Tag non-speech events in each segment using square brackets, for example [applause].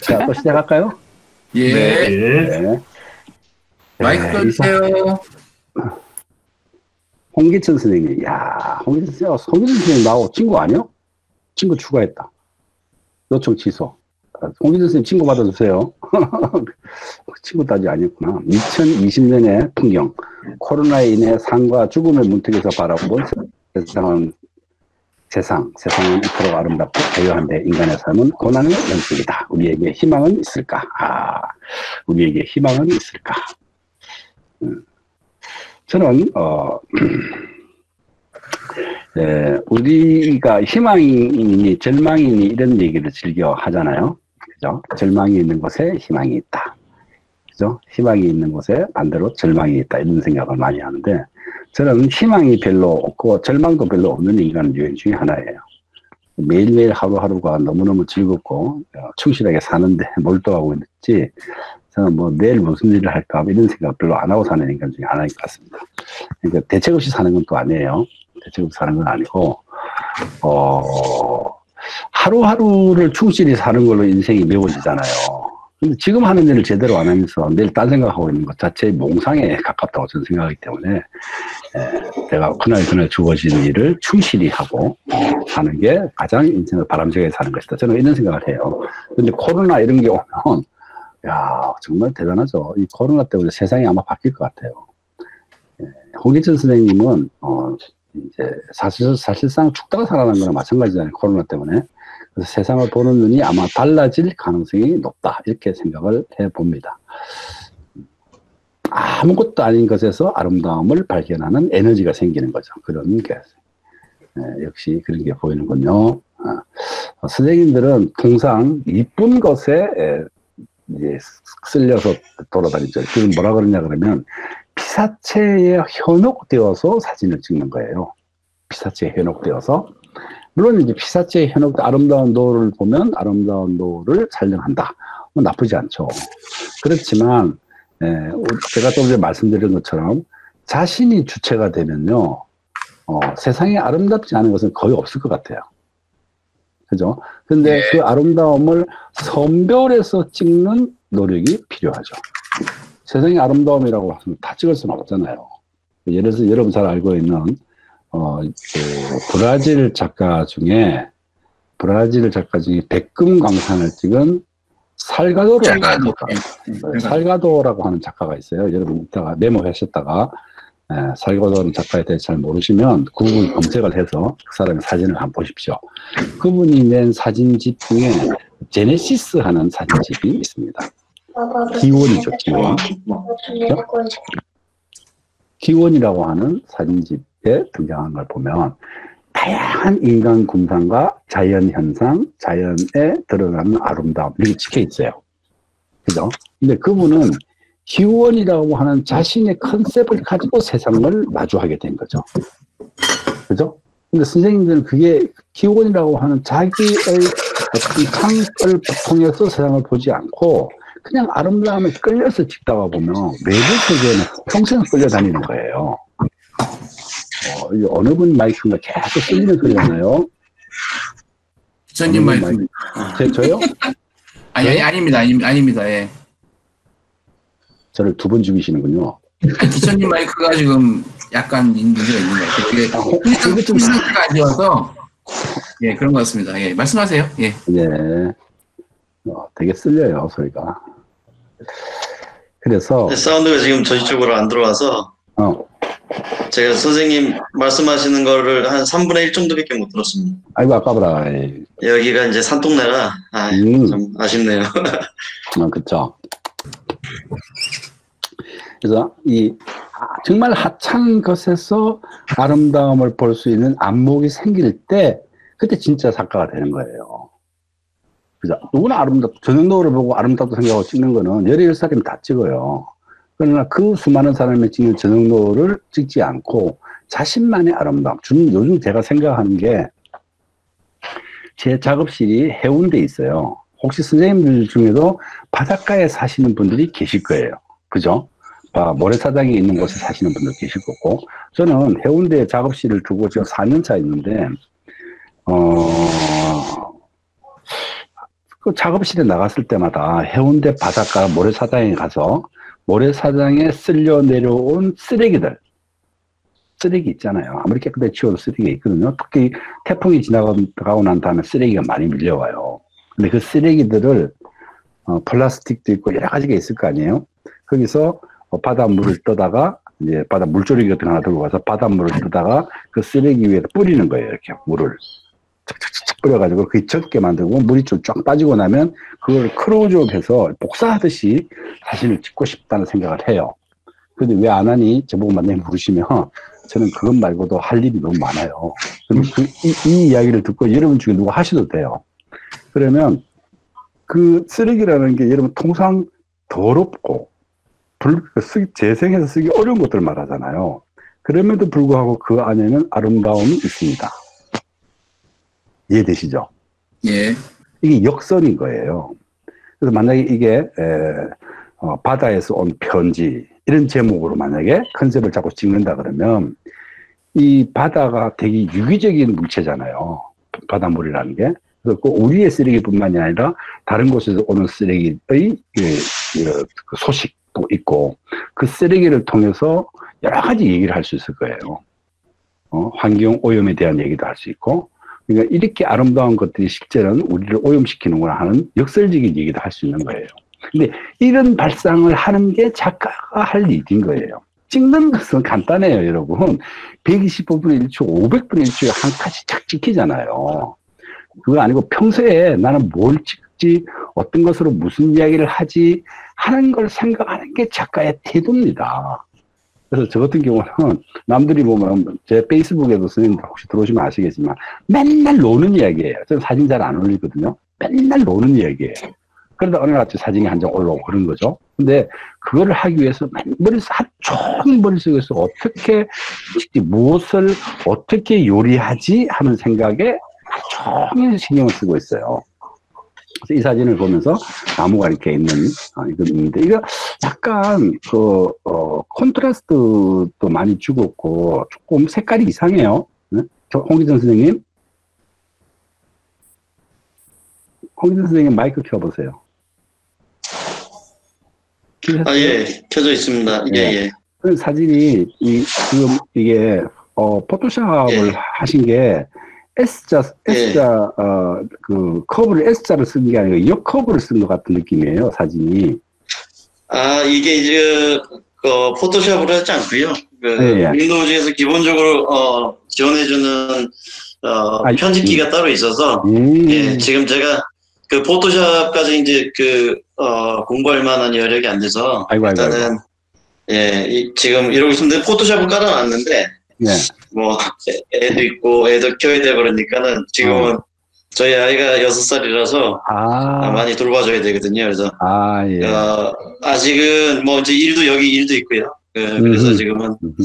자, 또 시작할까요? 예. 네. 마이크 네, 꺼주세요. 홍기천 선생님, 야, 홍기천 선생님, 홍기천 선생님 나하고 친구 아니요? 친구 추가했다. 요청 취소. 홍기천 선생님 친구 받아주세요. [laughs] 친구도 아직 아니었구나. 2020년의 풍경. 코로나에 인해 삶과 죽음의 문턱에서 바라본 세상은 세상, 세상은 이토록 아름답고 자유한데 인간의 삶은 고난의 연속이다. 우리에게 희망은 있을까? 아, 우리에게 희망은 있을까? 음. 저는, 어, [clears throat] 예, 우리가 희망이니 절망이니 이런 얘기를 즐겨 하잖아요. 그죠? 절망이 있는 곳에 희망이 있다. 그죠? 희망이 있는 곳에 반대로 절망이 있다. 이런 생각을 많이 하는데, 저는 희망이 별로 없고 절망도 별로 없는 인간 유형 중에 하나예요. 매일매일 하루하루가 너무너무 즐겁고 어, 충실하게 사는데 몰두하고 있지 저는 뭐 내일 무슨 일을 할까 이런 생각 별로 안 하고 사는 인간 중에 하나인 것 같습니다. 그러니까 대책 없이 사는 건 또 아니에요. 대책 없이 사는 건 아니고 어 하루하루를 충실히 사는 걸로 인생이 메워지잖아요. 근데 지금 하는 일을 제대로 안 하면서 내일 딴 생각하고 있는 것 자체의 몽상에 가깝다고 저는 생각하기 때문에 에, 내가 그날 그날 주어진 일을 충실히 하고 사는 게 가장 인생을 바람직하게 사는 것이다. 저는 이런 생각을 해요. 근데 코로나 이런 게 오면 야 정말 대단하죠. 이 코로나 때문에 세상이 아마 바뀔 것 같아요. 예, 홍기천 선생님은 어, 이제 사실 사실상 죽다가 살아난 거나 마찬가지잖아요. 코로나 때문에. 그래서 세상을 보는 눈이 아마 달라질 가능성이 높다. 이렇게 생각을 해 봅니다. 아무것도 아닌 것에서 아름다움을 발견하는 에너지가 생기는 거죠. 그런 게, 예, 역시 그런 게 보이는군요. 아, 선생님들은 통상 이쁜 것에 예, 이제 쓸려서 돌아다니죠. 그건 뭐라 그러냐 그러면 피사체에 현혹되어서 사진을 찍는 거예요. 피사체에 현혹되어서. 물론 이제 피사체에 현혹 아름다운 노을을 보면 아름다운 노을을 촬영한다. 뭐 나쁘지 않죠. 그렇지만 예, 제가 좀 전에 말씀드린 것처럼 자신이 주체가 되면요, 어, 세상에 아름답지 않은 것은 거의 없을 것 같아요. 그죠? 근데 예. 그 아름다움을 선별해서 찍는 노력이 필요하죠. 세상의 아름다움이라고 하면 다 찍을 수는 없잖아요. 예를 들어서 여러분 잘 알고 있는, 어, 그 브라질 작가 중에, 브라질 작가 중에 백금 광산을 찍은 살가도르 살가도. 작가. 예. 네, 살가도라고 하는 작가가 있어요. 여러분 이따가 메모하셨다가 에, 살가도라는 작가에 대해 잘 모르시면 구글 검색을 해서 그 사람의 사진을 한번 보십시오. 그분이 낸 사진집 중에 제네시스 하는 사진집이 있습니다. 기원이죠, 기원. 기원이라고 하는 사진집에 등장한 걸 보면 다양한 인간 군상과 자연 현상, 자연에 드러나는 아름다움 이렇게 찍혀 있어요. 그죠? 근데 그분은 기원이라고 하는 자신의 컨셉을 가지고 세상을 마주하게 된 거죠. 그죠? 근데 선생님들은 그게 기원이라고 하는 자기의 창을 통해서 세상을 보지 않고 그냥 아름다움에 끌려서 찍다가 보면 외부 세계에는 평생 끌려다니는 거예요. 어, 이 어느 분 마이크인가 계속 쓸리는 소리가 나요? 분 마이크. 제, 저요? 아니, 아니, 아닙니다. 아니, 아닙니다. 예. 저를 두 번 죽이시는군요. 아니, 기천님 마이크가 지금 약간 문제가 있는 것 같아요. 이게 아, 상태가 안 좋아서 예, 그런 것 같습니다. 예, 말씀하세요. 예. 네. 어, 되게 쓸려요, 소리가. 그래서, 네, 사운드가 지금 저희 쪽으로 안 들어와서 어, 제가 선생님 말씀하시는 거를 한 3분의 1 정도밖에 못 들었습니다. 아이고, 아까보다, 예. 여기가 이제 산동네라 아, 음. 좀 아쉽네요. 어, [laughs] 그쵸. 그래서 이 아, 정말 하찮은 것에서 아름다움을 볼 수 있는 안목이 생길 때 그때 진짜 작가가 되는 거예요. 그죠? 누구나 아름답, 저녁 노을을 보고 아름답다고 생각하고 찍는 거는 17살이면 다 찍어요. 그러나 그 수많은 사람이 찍는 저녁노을을 찍지 않고 자신만의 아름다움. 저는 요즘 제가 생각하는 게 제 작업실이 해운대에 있어요. 혹시 선생님들 중에도 바닷가에 사시는 분들이 계실 거예요. 그죠? 아, 모래사장에 있는 곳에 사시는 분들 계실 거고, 저는 해운대에 작업실을 두고 지금 4년 차 있는데, 어, 그 작업실에 나갔을 때마다 해운대 바닷가 모래사장에 가서 모래사장에 쓸려 내려온 쓰레기들, 쓰레기 있잖아요. 아무리 깨끗하게 치워도 쓰레기가 있거든요. 특히 태풍이 지나가고 난 다음에 쓰레기가 많이 밀려와요. 근데 그 쓰레기들을 어, 플라스틱도 있고 여러 가지가 있을 거 아니에요. 거기서 어, 바닷물을 떠다가 이제 바다 물조리 같은 거 하나 들고 가서 바닷물을 뜨다가 그 쓰레기 위에 뿌리는 거예요. 이렇게 물을 착착착착 뿌려가지고 그게 젖게 만들고 물이 좀 쫙 빠지고 나면 그걸 크로즈업해서 복사하듯이 사진을 찍고 싶다는 생각을 해요. 근데 왜 안 하니? 저보고 만약에 물으시면 저는 그것 말고도 할 일이 너무 많아요. 그럼 그, 이, 이 이야기를 듣고 여러분 중에 누가 하셔도 돼요. 그러면 그 쓰레기라는 게 여러분 통상 더럽고 불, 쓰기, 재생해서 쓰기 어려운 것들 말하잖아요. 그럼에도 불구하고 그 안에는 아름다움이 있습니다. 이해되시죠? 예. 이게 역선인 거예요. 그래서 만약에 이게 에, 어, 바다에서 온 편지 이런 제목으로 만약에 컨셉을 잡고 찍는다 그러면 이 바다가 되게 유기적인 물체잖아요. 바닷물이라는 게. 그래서 그 우리의 쓰레기뿐만이 아니라 다른 곳에서 오는 쓰레기의 예, 예, 그 소식도 있고 그 쓰레기를 통해서 여러 가지 얘기를 할 수 있을 거예요. 어, 환경 오염에 대한 얘기도 할 수 있고 그러니까 이렇게 아름다운 것들이 실제는 우리를 오염시키는구나 하는 역설적인 얘기도 할 수 있는 거예요. 근데 이런 발상을 하는 게 작가가 할 일인 거예요. 찍는 것은 간단해요, 여러분. 125분의 1초, 500분의 1초에 한 칸씩 착 찍히잖아요. 그거 아니고 평소에 나는 뭘 찍지, 어떤 것으로 무슨 이야기를 하지 하는 걸 생각하는 게 작가의 태도입니다. 그래서 저 같은 경우는 남들이 보면 제 페이스북에도 선생님들 혹시 들어오시면 아시겠지만 맨날 노는 이야기예요. 저는 사진 잘 안 올리거든요. 맨날 노는 이야기예요. 그러다 어느 날 사진이 한 장 올라오고 그런 거죠. 근데 그거를 하기 위해서 머릿속, 한 종일 머릿속에서 어떻게 무엇을 어떻게 요리하지 하는 생각에 종일 신경을 쓰고 있어요. 그래서 이 사진을 보면서 나무가 이렇게 있는, 어, 이거 있는데, 이거 약간, 그, 어, 콘트라스트도 많이 죽었고, 조금 색깔이 이상해요. 네? 저, 홍기정 선생님? 홍기정 선생님 마이크 켜보세요. 아, 예, 켜져 있습니다. 예, 네. 예. 그 사진이, 이, 지금 이게, 어, 포토샵을 예. 하신 게, S자, 예. S자, 어, 그, 커브를 S자로 쓴게 아니고, 역커브를 쓴 것 같은 느낌이에요, 사진이. 아, 이게 이제, 그, 포토샵으로 하지 않고요. 그, 예, 예. 윈도우즈에서 기본적으로, 어, 지원해주는, 어, 아, 편집기가 따로 있어서, 음. 예, 지금 제가 그 포토샵까지 이제 그, 어, 공부할 만한 여력이 안 돼서, 아이고, 아이고, 아이고. 일단은, 예, 이- 지금 이러고 있는데 포토샵을 깔아놨는데, 네. 뭐, 애- 애도 있고, 애도 켜야 돼 그러니까는 지금은 저희 아이가 여섯 살이라서 아, 많이 돌봐줘야 되거든요. 그래서, 아, 예. 어, 아직은 뭐 이제 일도 여기 일도 있고요. 그, 그래서 음흠. 지금은, 음,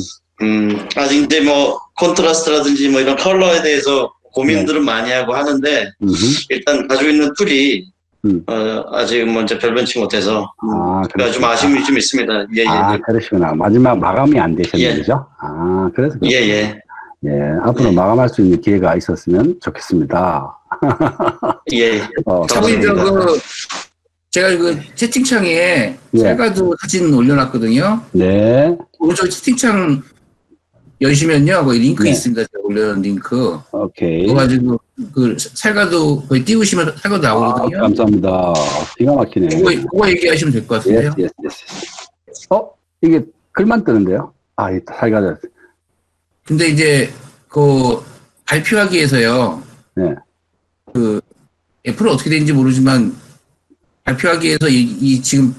음, 아직 이제 뭐, 콘트라스트라든지 뭐 이런 컬러에 대해서 고민들은 많이 하고 하는데, 음, 일단 가지고 있는 tool이, 음. 어, 아직 뭐 이제 변변치 못해서, 음, 아, 그래가 좀. 아쉬움이 좀 있습니다. 예, 예. 아, 그러시구나. 마지막 마감이 안 되셨는 예. 거죠? 아, 그래서. 예, 그렇구나. 예. 예, 앞으로 예. 마감할 수 있는 기회가 있었으면 좋겠습니다. 예. [laughs] 어, 저번에 감사합니다. 그 제가 그 채팅창에 예. 살가도 사진 올려놨거든요. 네, 오른쪽 채팅창 여시면요, 거기 링크 네. 있습니다. 제가 올려놓은 링크. 오케이. 그거 가지고 그 살가도 거기 띄우시면 살가도 아, 나오거든요. 감사합니다. 기가 막히네. 그거, 그거 얘기하시면 될 것 같은데요. 예스, 예스, 예스. 어, 이게 글만 뜨는데요? 아, 이 살가도. 근데 이제 그 발표하기 위해서요. 네. 그 Apple은 어떻게 되는지 모르지만 발표하기 위해서 이, 이 지금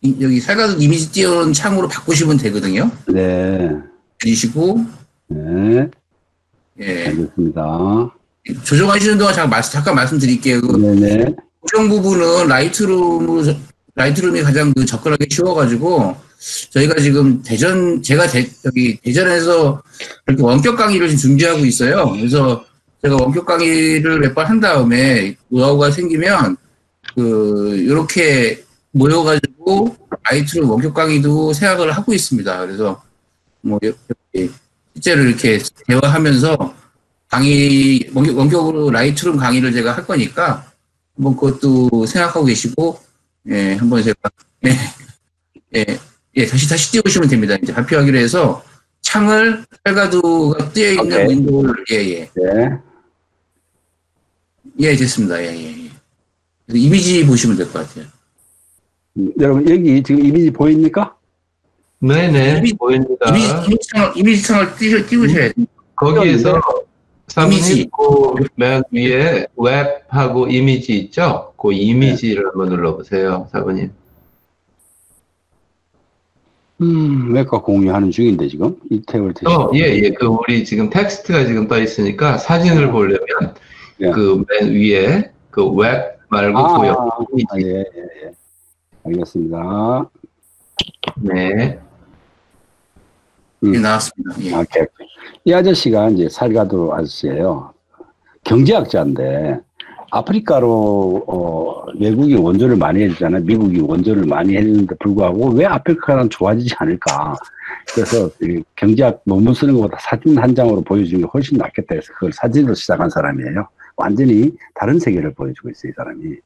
이- 여기 살가도 이미지 띄우는 창으로 바꾸시면 되거든요. 네, 그리시고 네, 예. 알겠습니다. 조정하시는 동안 잠깐, 말씀, 잠깐 말씀드릴게요. 그 네네. 조정 부분은 Lightroom으로 Lightroom이 가장 그 접근하기 쉬워가지고 저희가 지금 대전 제가 대, 여기 대전에서 이렇게 원격 강의를 지금 준비하고 있어요. 그래서 제가 원격 강의를 몇 번 한 다음에 노하우가 생기면 그 이렇게 모여가지고 Lightroom 원격 강의도 생각을 하고 있습니다. 그래서 뭐 이렇게 실제로 이렇게 대화하면서 강의 원격, 원격으로 Lightroom 강의를 제가 할 거니까 한번 그것도 생각하고 계시고, 예, 한번 제가, 예, 예, 예, 다시, 다시 띄우시면 됩니다. 이제 발표하기로 해서 창을 살가두가 뜨여 있는 오케이. 윈도우를, 예, 예. 네. 예, 됐습니다. 예, 예, 예. 그래서 이미지 보시면 될 것 같아요. 음, 여러분, 여기 지금 이미지 보입니까? 네네, 이미- 보입니다. 이미지, 이미지 창을, 이미지 창을 띄우, 띄우셔야 돼요. 거기에서 이미지. 사모님 그맨 위에 웹하고 이미지 있죠? 그 이미지를 한번 눌러보세요, 사모님. 음, 웹과 공유하는 중인데, 지금. 이 탭을 드시고. 어, 예, 예. 그 우리 지금 텍스트가 지금 떠 있으니까 사진을 보려면 예. 그맨 위에 그 웹 말고 아, 보여. 아, 이미지. 예, 예, 예. 알겠습니다. 네. 음. 예, 나왔습니다. 예. 아. 이 아저씨가 이제 살가도 아저씨예요. 경제학자인데 아프리카로 어, 외국이 원조를 많이 해주잖아요. 미국이 원조를 많이 해주는데 불구하고 왜 아프리카는 좋아지지 않을까? 그래서 이 경제학 논문 쓰는 것보다 사진 한 장으로 보여주는 게 훨씬 낫겠다 해서 그걸 사진으로 시작한 사람이에요. 완전히 다른 세계를 보여주고 있어요, 이 사람이.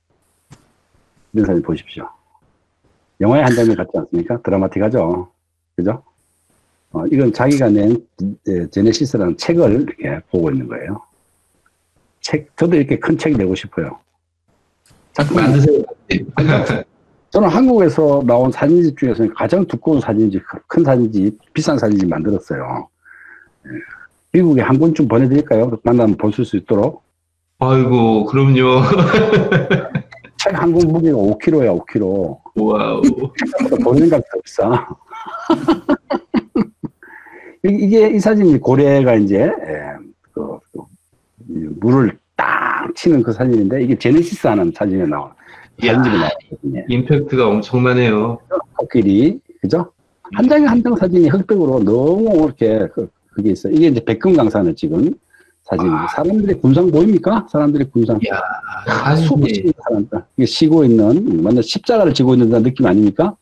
이런 사진 보십시오. 영화의 한 장면 같지 않습니까? 드라마틱하죠? 그죠? 어, 이건 자기가 낸 에, 제네시스라는 책을 이렇게 보고 있는 거예요. 책, 저도 이렇게 큰 책 내고 싶어요. 작품, 만드세요. [laughs] 저는 한국에서 나온 사진집 중에서 가장 두꺼운 사진집, 큰 사진집, 비싼 사진집 만들었어요. 예. 미국에 한 권쯤 보내드릴까요? 만나면 보실 수 있도록. 아이고, 그럼요. [laughs] 책 한 권 무게가 5kg야, 5kg. 와우. [laughs] 보내는 값도 비싸. 이- 이게, 이 사진이 고래가 이제, 예, 그, 그, 이 물을 딱 치는 그 사진인데, 이게 Genesis 하는 사진에 나와. 사진집에 나왔거든요. 임팩트가 엄청나네요. 코끼리, 그죠? 한 장에 한 장 사진이 흑백으로 너무 이렇게, 그, 그게 있어요. 이게 이제 백금강산을 찍은 사진입니다. 사람들의 군상 보입니까? 사람들의 군상. 이야, 수고 사진이 치는 사람들. 이게 쉬고 있는, 완전 십자가를 지고 있는 느낌 아닙니까?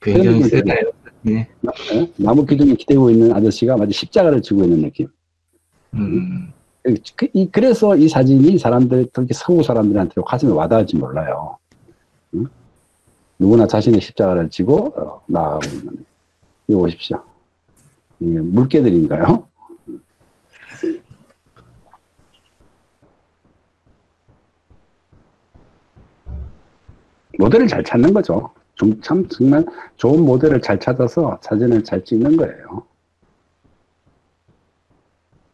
굉장히 세네요. 네. 예? 나무 기둥에 기대고 있는 아저씨가 마치 십자가를 지고 있는 느낌. 음, 그, 이, 그래서 이 사진이 사람들, 특히 서구 사람들한테 가슴에 와닿을지 몰라요. 응? 누구나 자신의 십자가를 지고 어, 나아가고 있는. 이거 보십시오. 이게 물개들인가요? [laughs] 모델을 잘 찾는 거죠. 좀, 참, 정말 좋은 모델을 잘 찾아서 사진을 잘 찍는 거예요.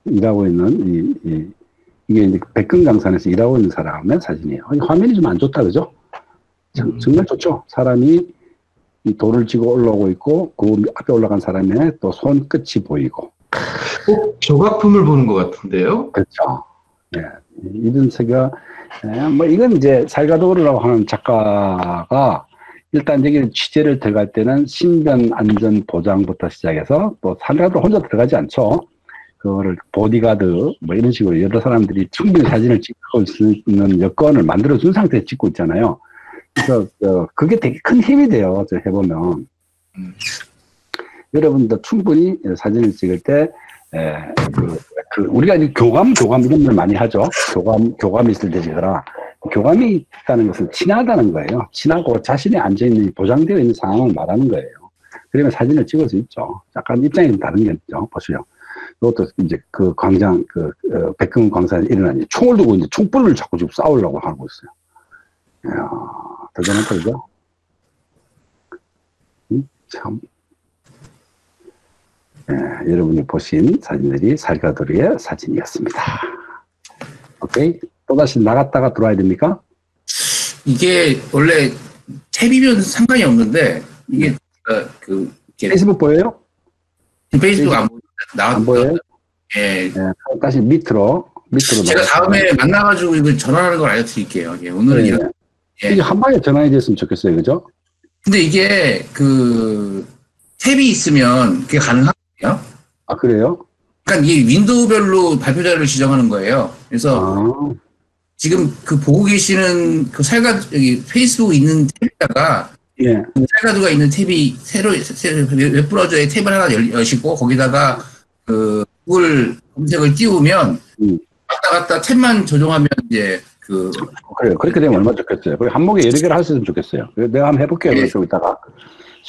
일하고 있는, 이, 이, 이게 이제 백금강산에서 일하고 있는 사람의 사진이에요. 화면이 좀 안 좋다, 그죠? 정, 음. 정말 좋죠. 사람이 이 돌을 지고 올라오고 있고, 그 앞에 올라간 사람의 또 손끝이 보이고. 꼭 조각품을 보는 것 같은데요? 그렇죠. 예. 이든석이가, 예, 뭐, 이건 이제 살가도르라고 하는 작가가 일단 여기 취재를 들어갈 때는 신변 안전 보장부터 시작해서 또 살가도 혼자 들어가지 않죠. 그거를 보디가드 뭐 이런 식으로 여러 사람들이 충분히 사진을 수 있는 여건을 만들어 준 상태에서 찍고 있잖아요. 그래서 어, 그게 되게 큰 힘이 돼요. 저 해보면. 음. 여러분도 충분히 사진을 찍을 때 에, 그, 그 우리가 이제 교감, 교감 이런 말 많이 하죠. 교감, 교감이 있을 때 찍어라. 교감이 있다는 것은 친하다는 거예요. 친하고 자신이 앉아있는 보장되어 있는 상황을 말하는 거예요. 그러면 사진을 찍을 수 있죠. 약간 입장이 좀 다른 게 있죠. 보시죠. 이것도 이제 그 광장, 그, 어, 백금 광산에 일어나니 총을 두고 이제 총불을 자꾸 지금 싸우려고 하고 있어요. 이야, 대단하다, 그죠? 음, 참. 예, 여러분이 보신 사진들이 살가도리의 사진이었습니다. 오케이. 또다시 나갔다가 들어와야 됩니까? 이게 원래 탭이면 상관이 없는데 이게 어, 그 페이스북 보여요? 페이스북 안 나왔 안 보여요? 예. 예, 다시 밑으로, 밑으로. 제가 나갔다가. 다음에 만나가지고 이거 전화하는 걸 알려드릴게요. 예, 오늘은 예, 이런. 예. 이게 한 방에 전환이 됐으면 좋겠어요. 그죠? 근데 이게 그 탭이 있으면 그게 가능하거든요. 아, 그래요? 그러니까 이게 윈도우별로 발표 자료를 지정하는 거예요. 그래서 아, 지금 그 보고 계시는 그 살가 여기 페이스북 있는 탭에다가 예. 살가드가 있는 탭이 새로 웹 브라우저에 탭을 하나 열- 여시고 거기다가 그 구글 검색을 띄우면 음. 왔다 갔다 탭만 조정하면 이제 그 그래요. 그렇게 되면 얼마나 좋겠어요. 그리고 한목에 여러 개를 할수 있으면 좋겠어요. 내가 한번 해볼게요. 예. 그래서 이따가.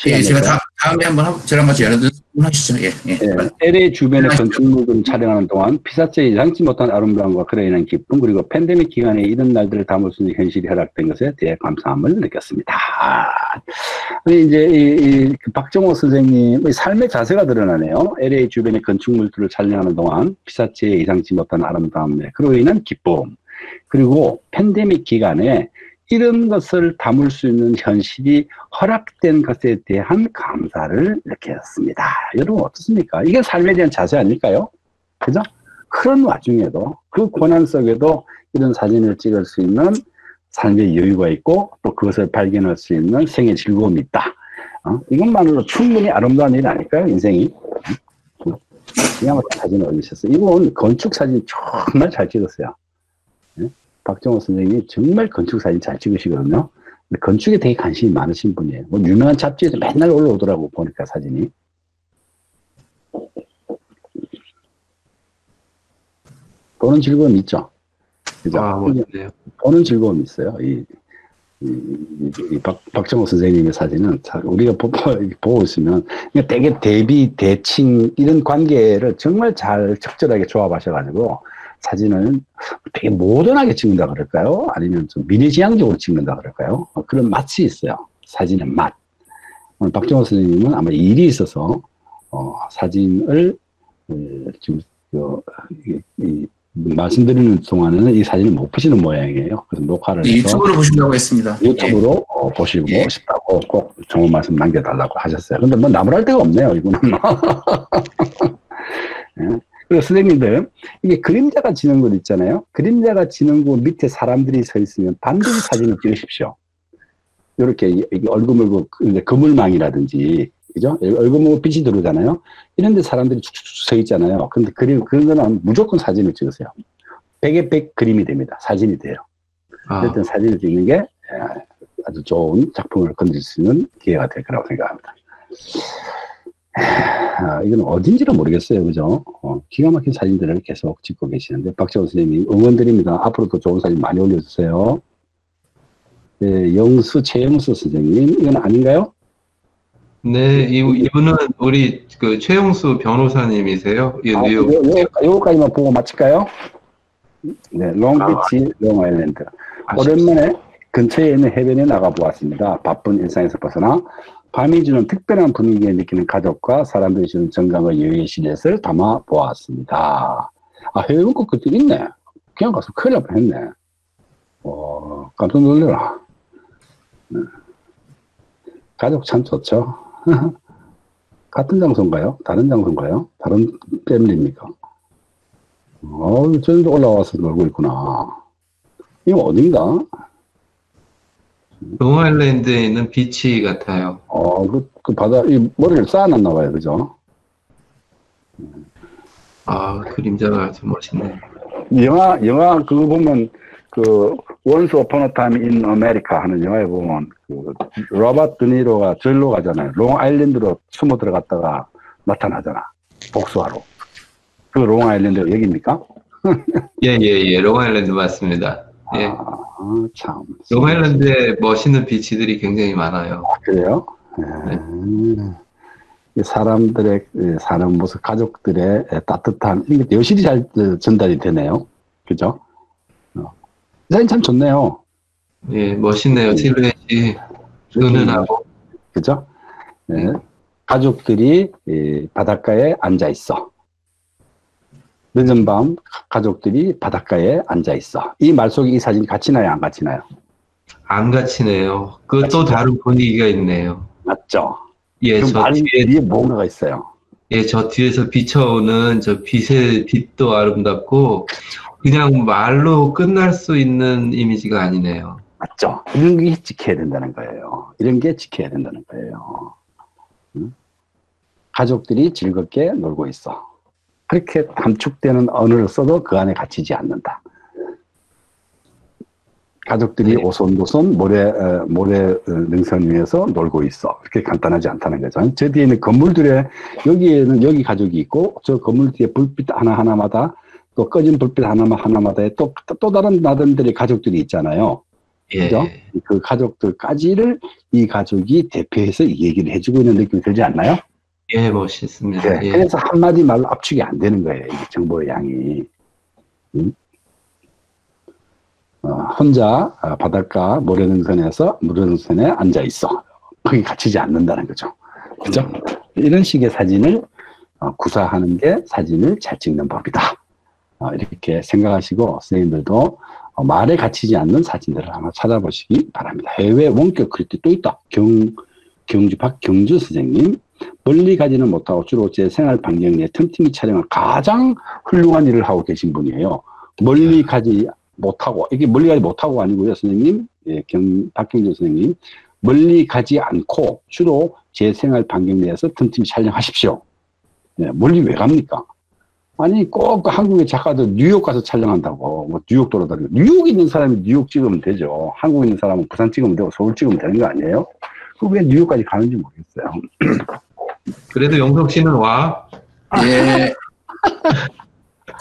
예, 제가. 다, 다음에 한번 하- 저랑 같이 연락드리면 하시죠. 예, 예. 예, LA 주변의 건축물들을 촬영하는 동안 피사체에 예상치 못한 아름다움과 그로 인한 기쁨 그리고 팬데믹 기간에 이런 날들을 담을 수 있는 현실이 허락된 것에 대해 감사함을 느꼈습니다. 아, 이제 이, 이 박정호 선생님의 삶의 자세가 드러나네요. LA 주변의 건축물들을 촬영하는 동안 피사체에 예상치 못한 아름다움에 그로 인한 기쁨 그리고 팬데믹 기간에 이런 것을 담을 수 있는 현실이 허락된 것에 대한 감사를 느꼈습니다. 여러분 어떻습니까? 이게 삶에 대한 자세 아닐까요? 그죠? 그런 와중에도 그 고난 속에도 이런 사진을 찍을 수 있는 삶의 여유가 있고 또 그것을 발견할 수 있는 생의 즐거움이 있다. 어? 이것만으로 충분히 아름다운 일 아닐까요? 인생이. 그냥 사진을 올리셨어요. 이분 건축 사진 정말 잘 찍었어요. 예? 박정호 선생님이 정말 건축 사진 잘 찍으시거든요. 근데 건축에 되게 관심이 많으신 분이에요. 뭐 유명한 잡지에도 맨날 올라오더라고 보니까 사진이. 보는 즐거움 있죠. 그죠? 아, 멋지네요. 보는 즐거움이 있어요. 이, 이, 이, 이 박, 박정호 선생님의 사진은 자, 우리가 보, 보고 있으면 되게 대비, 대칭 이런 관계를 정말 잘 적절하게 조합하셔가지고 사진을 되게 모던하게 찍는다 그럴까요? 아니면 좀 미래지향적으로 찍는다 그럴까요? 어, 그런 맛이 있어요. 사진의 맛. 오늘 박정호 선생님은 아마 일이 있어서 어, 사진을 어, 지금 그, 이, 이, 말씀드리는 동안에는 이 사진을 못 보시는 모양이에요. 그래서 녹화를 해서 유튜브로 보신다고 했습니다. 유튜브로 어, 보시고 예. 싶다고 꼭 좋은 말씀 남겨달라고 하셨어요. 근데 뭐 나무랄 데가 없네요, 이분은. [laughs] 예. 그리고 선생님들, 이게 그림자가 지는 곳 있잖아요. 그림자가 지는 곳 밑에 사람들이 서 있으면 반드시 사진을 찍으십시오. 이렇게 얼그물고 이제 그물망이라든지, 그죠? 얼그물고 빛이 들어오잖아요. 이런데 사람들이 쭉쭉 서 있잖아요. 근데 그림, 그런 거는 무조건 사진을 찍으세요. 100에 100 그림이 됩니다. 사진이 돼요. 아, 어쨌든 사진을 찍는 게 에, 아주 좋은 작품을 건질 수 있는 기회가 될 거라고 생각합니다. 아, 이건 어딘지를 모르겠어요. 그죠? 어, 기가 막힌 사진들을 계속 찍고 계시는데, 박재원 선생님 응원드립니다. 앞으로도 좋은 사진 많이 올려주세요. 네, 영수, 최영수 선생님, 이건 아닌가요? 네, 이, 이분은 우리 그 최용수 변호사님이세요. 이 아, 뉴욕. 요, 요, 요거까지만 보고 마칠까요? 네, 롱비치, 롱아일랜드. 오랜만에 근처에 있는 해변에 나가 보았습니다. 바쁜 일상에서 벗어나 밤이 주는 특별한 분위기에 느끼는 가족과 사람들이 주는 정감과 여유의 시let을 담아 보았습니다. 아, 꼭 그때 있네. 그냥 가서 큰일 날 뻔했네. 어, 깜짝 놀래라. 네. 가족 참 좋죠. [laughs] 같은 장소인가요? 다른 장소인가요? 다른 패밀리입니까? 어, 저기도 올라와서 놀고 있구나. 이거 어딘가? 롱아일랜드에 있는 비치 같아요. 어, 그, 그 바다, 이 머리를 쌓아놨나 봐요. 그죠? 아, 그림자가 아주 멋있네. 영화, 영화 그거 보면 그 Once Upon a Time in America 하는 영화에 보면 그 로버트 드니로가 절로 가잖아요. 롱 아일랜드로 숨어 들어갔다가 나타나잖아. 복수하러. 그 롱 아일랜드 여기입니까? [laughs] 예, 예, 예. 롱아일랜드 맞습니다. 예. 아, 참. 롱아일랜드에 멋있는 비치들이 굉장히 많아요. 그래요? 음, 이 사람들의 예, 사는 모습, 가족들의 이게 여실히 잘 어, 전달이 되네요. 그죠? 어. 디자인 참 좋네요. 예, 멋있네요. 실루엣이 은은하고. 그죠? 예, 가족들이 예, 바닷가에 앉아 있어. 늦은 밤 가족들이 바닷가에 앉아 있어. 이 말 속에 이 사진이 같이 나요, 안 같이 나요? 안 갇히네요. 그 또 다른 분위기가 있네요. 맞죠? 예, 그저말 뒤에, 뒤에 뭔가가 있어요. 예, 저 뒤에서 비쳐오는 저 빛의 빛도 아름답고, 그냥 말로 끝날 수 있는 이미지가 아니네요. 맞죠? 이런 게 지켜야 된다는 거예요. 이런 게 지켜야 된다는 거예요. 응? 가족들이 즐겁게 놀고 있어. 그렇게 함축되는 언어를 써도 그 안에 갇히지 않는다. 가족들이 네. 오손도손 모래, 어, 모래 어, 능선 위에서 놀고 있어. 그렇게 간단하지 않다는 거죠. 저 뒤에 있는 건물들에, 여기에는 여기 가족이 있고, 저 건물 뒤에 불빛 하나 하나마다 또 꺼진 불빛 하나마 하나마다에 또, 또 다른 나름들의 가족들이 있잖아요. 예. 그죠? 그 가족들까지를 이 가족이 대표해서 이 얘기를 해주고 있는 느낌이 들지 않나요? 예, 멋있습니다. 네, 예. 그래서 한마디 말로 압축이 안 되는 거예요. 이 정보의 양이. 음? 어, 혼자 아, 바닷가 모래능선에서 모래능선에 앉아 있어. 거기 갇히지 않는다는 거죠. 그죠? 이런 식의 사진을 어, 구사하는 게 사진을 잘 찍는 법이다. 어, 이렇게 생각하시고 선생님들도 어, 말에 갇히지 않는 사진들을 한번 찾아보시기 바랍니다. 해외 원격 그렇게 또 있다. 경, 경주 박경주 선생님 멀리 가지는 못하고 주로 제 생활 반경 내에 틈틈이 촬영을 가장 훌륭한 일을 하고 계신 분이에요. 멀리 가지 못하고 이게 멀리 가지 못하고 아니고요, 선생님, 예, 경 박경주 선생님 멀리 가지 않고 주로 제 생활 반경 내에서 틈틈이 촬영하십시오. 네, 멀리 왜 갑니까? 아니 꼭그 한국의 작가들 뉴욕 가서 촬영한다고 뭐 뉴욕 돌아다니고 뉴욕 있는 사람이 뉴욕 찍으면 되죠. 한국 있는 사람은 부산 찍으면 되고 서울 찍으면 되는 거 아니에요? 그 왜 뉴욕까지 가는지 모르겠어요. [clears throat] 그래도 영석 씨는 와. 예.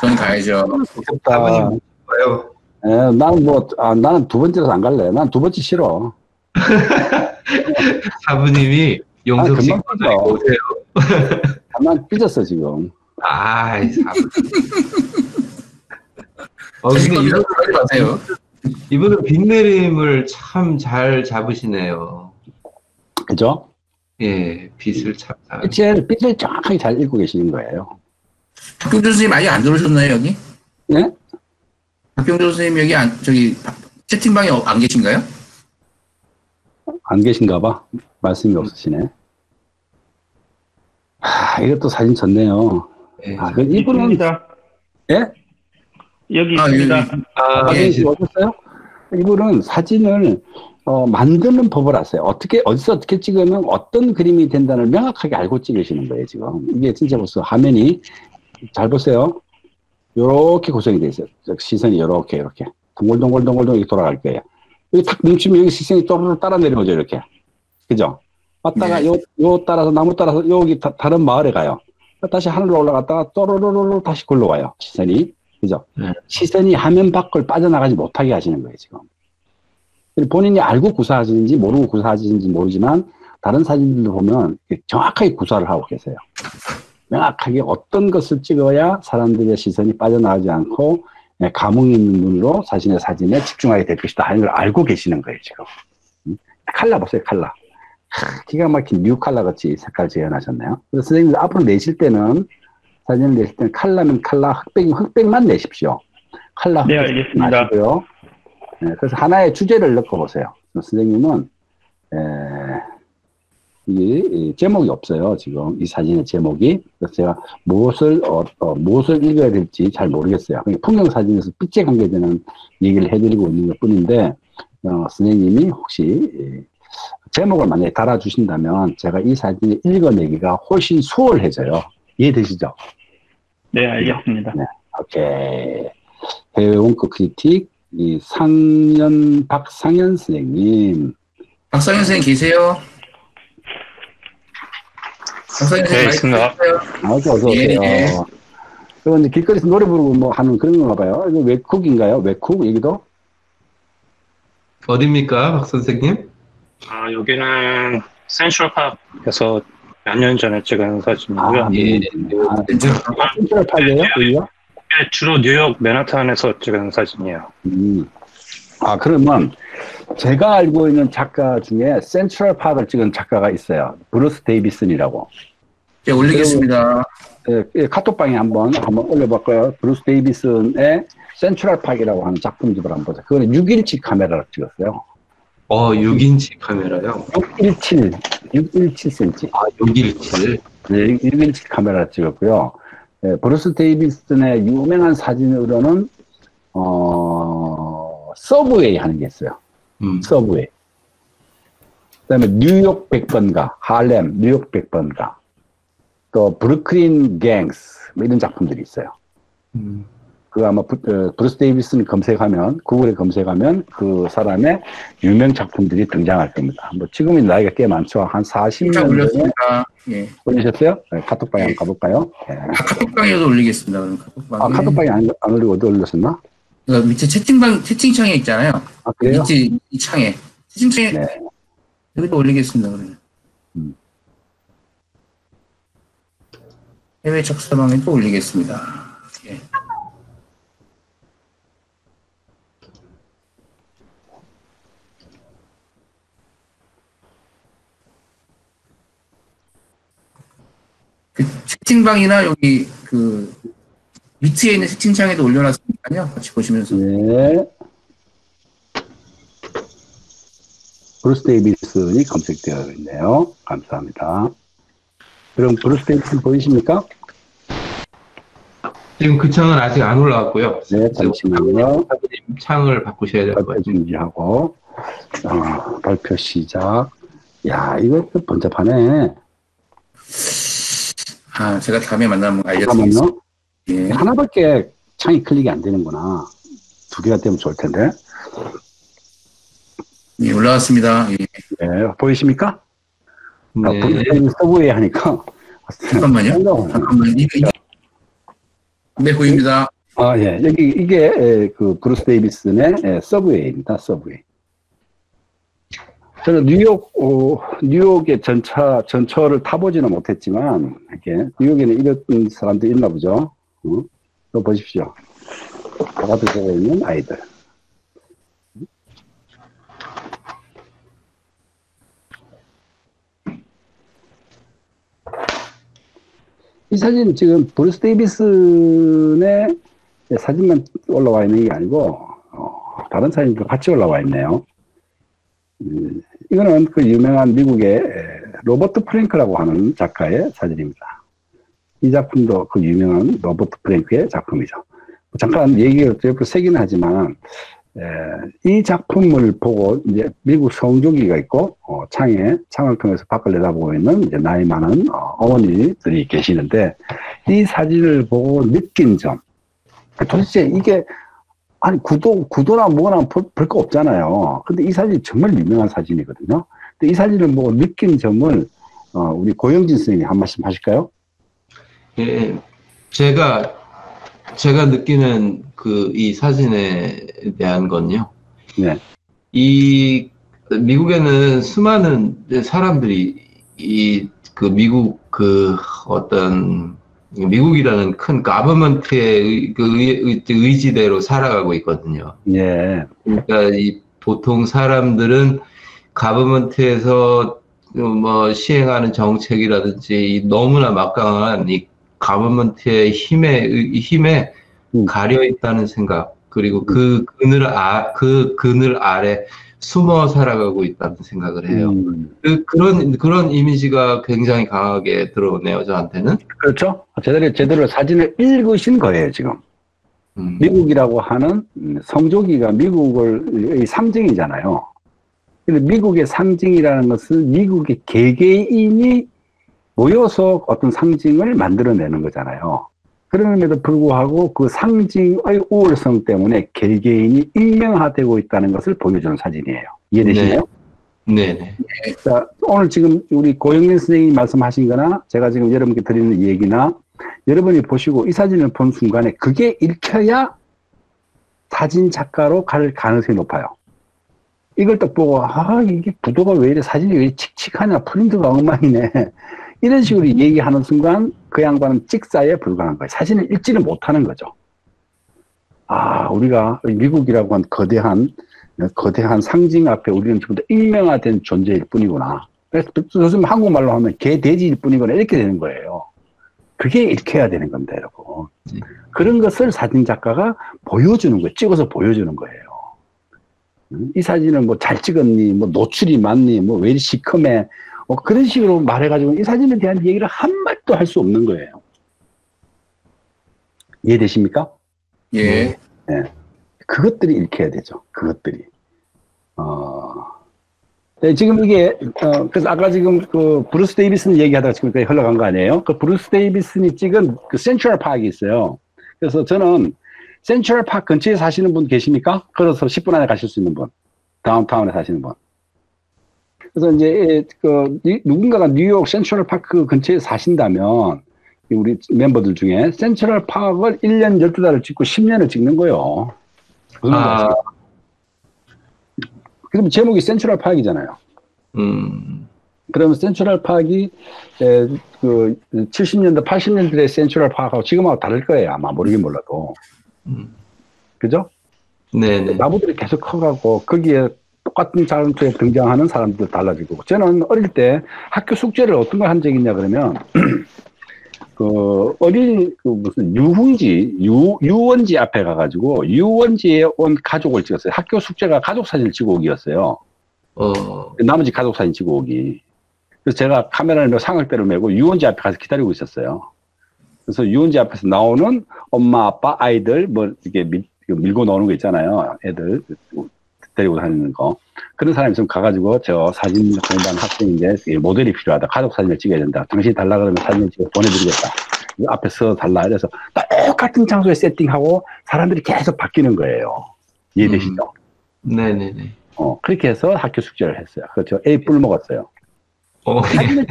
저는 가야죠. 좋겠다. 아버님 와요. 예, 나는 뭐, 아, 나는 두 번째라서 안 갈래. 난 두 번째 싫어. [laughs] 사부님이 영석 아, 씨 금방 끊어. 오세요. [laughs] 아, 난 삐졌어, 지금. 아이, 사부님. [laughs] 어, 근데 이분, 하지 마세요. 이분은 빛내림을 참 잘 잡으시네요. 그죠? 예, 빛을 참 잘. 삐질, 삐질 정확하게 잘 읽고 계시는 거예요. 박경준 선생님 아직 안 들어오셨나요, 여기? 네? 박경준 선생님 여기 안, 저기, 채팅방에 어- 안 계신가요? 안 계신가 봐. 말씀이 없으시네. 아, 이것도 사진 좋네요. 예. 아, 그 이분은, 있습니다. 예? 여기 아, 있습니다. 여기. 아, 예, 사진 오셨어요? 이분은 사진을 어, 만드는 법을 아세요. 어떻게, 어디서 어떻게 찍으면 어떤 그림이 된다는 걸 명확하게 알고 찍으시는 거예요, 지금. 이게 진짜 벌써 화면이, 잘 보세요. 요렇게 구성이 돼 있어요. 시선이 요렇게, 이렇게. 동글동글동글동글 이렇게 돌아갈 거예요. 여기 탁 뭉치면 여기 시선이 또르르 따라 내려오죠, 이렇게. 그죠? 왔다가 네. 요, 요 따라서, 나무 따라서 여기 다, 른 마을에 가요. 다시 하늘로 올라갔다가 또르르르 다시 굴러와요, 시선이. 그죠? 네. 시선이 화면 밖을 빠져나가지 못하게 하시는 거예요, 지금. 본인이 알고 구사하시는지 모르고 구사하시는지 모르지만 다른 사진들도 보면 정확하게 구사를 하고 계세요. 명확하게 어떤 것을 찍어야 사람들의 시선이 빠져나가지 않고 예, 감흥 있는 눈으로 자신의 사진에 집중하게 될 것이다 하는 걸 알고 계시는 거예요, 지금. 음? 칼라 보세요, 칼라. 하, 기가 막힌 뉴 칼라 같이 색깔 재현하셨네요. 그래서 선생님 앞으로 내실 때는 사진을 내실 때는 칼라면 칼라, 흑백, 흑백만 내십시오. 칼라 네, 흑백 알겠습니다. 마시고요. 네, 그래서 하나의 주제를 넣어보세요. 선생님은, 에, 이, 이 제목이 없어요, 지금. 이 사진의 제목이. 그래서 제가 무엇을, 어, 어, 무엇을 읽어야 될지 잘 모르겠어요. 그러니까 풍경 사진에서 빛에 관계되는 얘기를 해드리고 있는 것 뿐인데, 어, 선생님이 혹시, 이 제목을 만약에 달아주신다면 제가 이 사진을 읽어내기가 훨씬 수월해져요. 이해되시죠? 네, 알겠습니다. 오케이. 해외 원급 크리틱, 이 상연, 박상현 선생님. 박상현 선생님 계세요? 박상현 네, 선생님 있습니다. 마이크 켜주세요. 아, 어서 어서 오세요. 예. 그리고 이제 길거리에서 노래 부르고 뭐 하는 그런 건가 봐요. 이거 웹쿡인가요? 웹쿡? 여기도? 어딥니까, 박 선생님? 아, 여기는 센트럴파크에서 몇 년 전에 찍은 사진이고요. 아, 예. 아, 센트럴 파크예요? 여기가? 네, 주로 뉴욕 맨하탄에서 찍은 사진이에요. 음. 아, 그러면 제가 알고 있는 작가 중에 센트럴 파크를 찍은 작가가 있어요. 브루스 데이비슨이라고. 제 올리겠습니다. 예, 예, 카톡방에 한번 한번 올려볼까요? 브루스 데이비슨의 센트럴 파크라고 하는 작품집을 한번 보자. 그거는 6인치 카메라로 찍었어요. 어, 6인치 카메라요. 617, 617cm. 아, 617. 네, 6인치 카메라로 찍었고요. 예, 브루스 데이비슨의 유명한 사진으로는 어, Subway 하는 게 있어요. 음. Subway. 그다음에 뉴욕 100번가, 할렘 뉴욕 100번가, 또 Brooklyn Gangs 뭐 이런 작품들이 있어요. 음. 그 아마 부, 어, 브루스 데이비슨 검색하면 Google에 검색하면 그 사람의 유명 작품들이 등장할 겁니다. 뭐 지금은 나이가 꽤 많죠. 한자 40년 전에 올렸습니다. 예. 올리셨어요? 네, 카톡방에 한번 가볼까요? 예. 아, 카톡방에도 올리겠습니다. 그럼 카톡방에. 아 카톡방에 안, 안 올리고 어디 올렸었나? 그 밑에 채팅방 채팅창에 있잖아요. 아 그래요? 밑에 이 창에 채팅창에 네. 여기도 올리겠습니다. 그러면. 음. 해외 적사방에도 올리겠습니다. 예. 그 채팅방이나 여기 그 밑에 있는 채팅창에도 올려놨으니까요. 같이 보시면서 네. 브루스 데이비슨이 검색되어 있네요. 감사합니다. 그럼 브루스 데이비슨 보이십니까? 지금 그 창은 아직 안 올라왔고요. 네, 잠시만요. 사부님 창을 바꾸셔야 될 같아요. 준비하고 어, 발표 시작. 야, 이거 또 번잡하네. 아 제가 다음에 만나면 알려드리겠습니다. 잠깐만요. 예. 하나밖에 창이 클릭이 안 되는구나. 두 개가 되면 좋을 텐데. 예, 올라왔습니다. 예. 네, 보이십니까? 아, 네. 브루스 Subway 하니까. 잠깐만요. 잠깐만. 이, 이, 네, 보입니다. 아, 예. 여기, 이게, 에, 그, 브루스 데이비슨의 에, Subway입니다, Subway. 저는 뉴욕, 어, 뉴욕의 전차, 전철을 타보지는 못했지만, 이렇게, 뉴욕에는 이런 사람들이 있나 보죠. 어? 또 보십시오. 바깥에 서고 있는 아이들. 이 사진 지금 브루스 데이비슨의 사진만 올라와 있는 게 아니고 어, 다른 사진도 같이 올라와 있네요. 음, 이거는 그 유명한 미국의 에, 로버트 프랭크라고 하는 작가의 사진입니다. 이 작품도 그 유명한 로버트 프랭크의 작품이죠. 잠깐 얘기를 옆으로 세긴 하지만 에, 이 작품을 보고 이제 미국 성조기가 있고 어, 창에 창을 통해서 밖을 내다보고 있는 이제 나이 많은 어, 어머니들이 계시는데 이 사진을 보고 느낀 점 도대체 이게 아니 구도 구도나 뭐나 볼 거 없잖아요. 근데 이 사진이 정말 유명한 사진이거든요. 근데 이 사진을 보고 느낀 점을 어, 우리 고영진 선생님이 한 말씀 하실까요? 예, 제가 제가 느끼는 그 이 사진에 대한 건요. 네. 이 미국에는 수많은 사람들이 이 그 미국 그 어떤 미국이라는 큰 가버먼트의 의, 그 의, 의지대로 살아가고 있거든요. 예. 그러니까 이 보통 사람들은 가버먼트에서 뭐 시행하는 정책이라든지 이 너무나 막강한 이 가버먼트의 힘에 이 힘에 음. 가려 있다는 생각 그리고 그 그늘 아그 그늘 아래 숨어 살아가고 있다는 생각을 해요. 음, 그, 그런 그런 이미지가 굉장히 강하게 들어오네요 저한테는. 그렇죠. 제대로 제대로 사진을 읽으신 거예요 지금. 음. 미국이라고 하는 음, 성조기가 미국의 상징이잖아요. 근데 미국의 상징이라는 것은 미국의 개개인이 모여서 어떤 상징을 만들어내는 거잖아요. 그럼에도 불구하고 그 상징의 우월성 때문에 개개인이 일명화되고 있다는 것을 보여주는 사진이에요. 이해되시나요? 네 네. 자, 오늘 지금 우리 고영민 선생님이 말씀하신 거나 제가 지금 여러분께 드리는 얘기나 여러분이 보시고 이 사진을 본 순간에 그게 읽혀야 사진 작가로 갈 가능성이 높아요. 이걸 딱 보고, 아, 이게 구도가 왜 이래, 사진이 왜 칙칙하냐, 프린트가 엉망이네. 이런 식으로 얘기하는 순간 그 양반은 찍사에 불과한 거예요. 사진을 읽지를 못하는 거죠. 아, 우리가 미국이라고 한 거대한, 거대한 상징 앞에 우리는 전부 다 일명화된 존재일 뿐이구나. 요즘 한국말로 하면 개돼지일 뿐이구나. 이렇게 되는 거예요. 그게 읽혀야 되는 겁니다, 여러분. 네. 그런 것을 사진 작가가 보여주는 거예요. 찍어서 보여주는 거예요. 음, 이 사진은 뭐잘 찍었니, 뭐 노출이 많니, 뭐왜 이리 시커매, 뭐 그런 식으로 말해가지고 이 사진에 대한 얘기를 한마디도 할 수 없는 거예요. 이해되십니까? 예. 그것들이 읽혀야 되죠. 그것들이. 어, 네, 지금 이게, 어, 그래서 아까 지금 그 브루스 데이비슨 얘기하다가 지금 여기까지 흘러간 거 아니에요? 그 브루스 데이비슨이 찍은 그 센트럴 파크가 있어요. 그래서 저는 센트럴 파크 근처에 사시는 분 계십니까? 걸어서 10분 안에 가실 수 있는 분. 다운타운에 사시는 분. 그래서 이제 그 니- 누군가가 뉴욕 센트럴 파크 근처에 사신다면 이 우리 멤버들 중에 센트럴 파크를 1년 12달을 찍고 10년을 찍는 거예요. 아? 그럼 제목이 센트럴 파크이잖아요. 음, 그러면 센트럴 파크이 에, 그 70년대, 80년대의 센트럴 파크하고 지금하고 다를 거예요. 아마 모르긴 몰라도. 음. 그죠? 네네. 나무들이 계속 커가고 거기에 똑같은 장소에 등장하는 사람들 달라지고. 저는 어릴 때 학교 숙제를 어떤 걸 한 적이 있냐 그러면 [clears throat] 그 어린 그 무슨 유흥지 유 유원지 앞에 가가지고 유원지에 온 가족을 찍었어요. 학교 숙제가 가족 사진을 찍어 오기였어요. 어, 나머지 가족 사진 찍어 오기. 그래서 제가 카메라를 상악대를 메고 유원지 앞에 가서 기다리고 있었어요. 그래서 유원지 앞에서 나오는 엄마 아빠 아이들 뭐 이렇게 밀, 밀고 나오는 거 있잖아요. 애들 데리고 다니는 거. 그런 사람이 있으면 가가지고 저 사진 공부하는 학생인데 이 모델이 필요하다. 가족 사진을 찍어야 된다. 당신이 달라 그러면 사진을 찍어 보내드리겠다. 이 앞에 서 달라. 이래서 똑같은 장소에 세팅하고 사람들이 계속 바뀌는 거예요. 이해되시죠? 네네네. 어 그렇게 해서 학교 숙제를 했어요. 그렇죠 A 뿔 먹었어요. 어, 사진을,